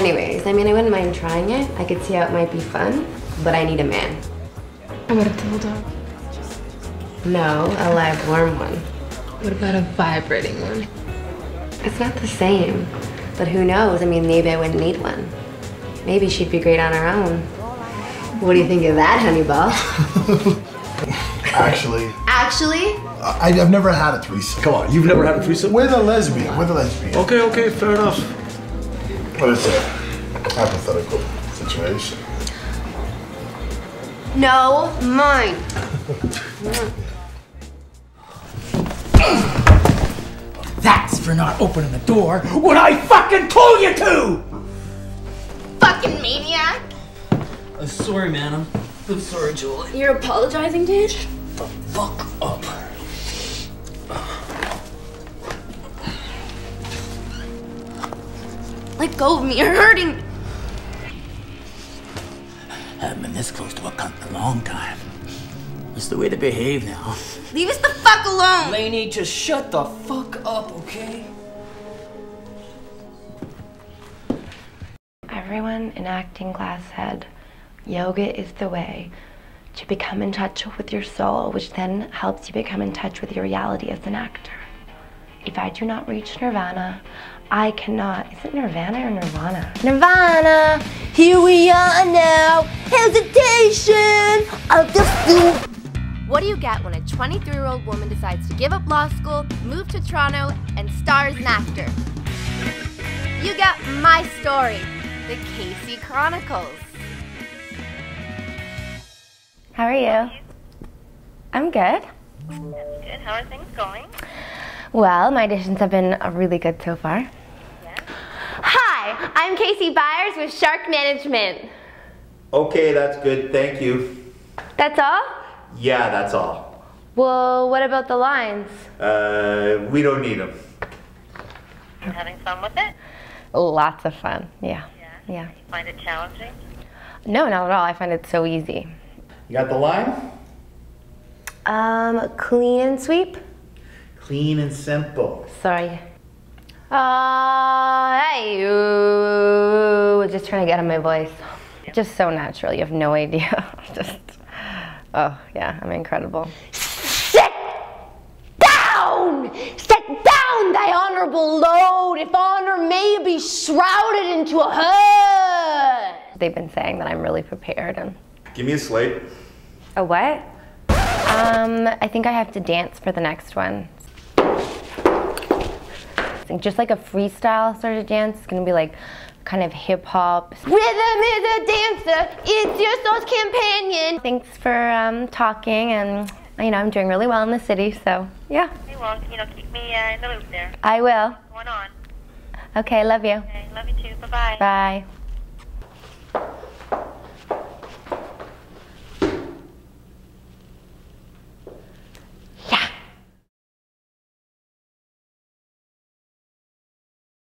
Anyways, I mean, I wouldn't mind trying it. I could see how it might be fun, but I need a man. I would a told her. No, a live warm one. What about a vibrating one? It's not the same. But who knows? I mean, maybe I wouldn't need one. Maybe she'd be great on her own. What do you think of that, Honeyball? Actually, Actually, I, I've never had a threesome. Come on, you've never had a threesome? With a lesbian, with a lesbian. Okay, okay, fair enough. But it's a hypothetical situation. no, mine. That's for not opening the door when I fucking told you to! Fucking maniac. I'm sorry, man. I'm, I'm sorry, Julie. You're apologizing, dude? Fuck up. Let go of me. You're hurting me. I haven't been this close to a cunt in a long time. It's the way to behave now. Leave us the fuck alone. Laney, just shut the fuck up, okay? Everyone in acting class said yoga is the way to become in touch with your soul, which then helps you become in touch with your reality as an actor. If I do not reach nirvana, I cannot. Is it nirvana or nirvana? Nirvana! Here we are now! Hesitation! I'll just. What do you get when a 23 year old woman decides to give up law school, move to Toronto, and star as an actor? You get my story, the Casey Chronicles. How are you? I'm good. Good. How are things going? Well, my auditions have been uh, really good so far. Hi, I'm Casey Byers with Shark Management. Okay, that's good. Thank you. That's all? Yeah, that's all. Well, what about the lines? Uh, we don't need them. Having fun with it? Lots of fun. Yeah. Yeah. Yeah. Find it challenging? No, not at all. I find it so easy. You got the line? Um, clean and sweep. Clean and simple. Sorry. Uh, hey, ooh, just trying to get on my voice. Just so natural. You have no idea. just, oh yeah, I'm incredible. Sit down! Sit down, thy honorable load, if honor may be shrouded into a hood! They've been saying that I'm really prepared and. Give me a slate. A what? Um, I think I have to dance for the next one. Just like a freestyle sort of dance. It's gonna be like kind of hip hop. Rhythm is a dancer, it's your soul's companion. Thanks for um, talking, and you know I'm doing really well in the city, so yeah, Okay, well, you know, keep me uh, in the loop there. I will. Going on? Okay, love you. Okay, love you too. Bye-bye. Bye.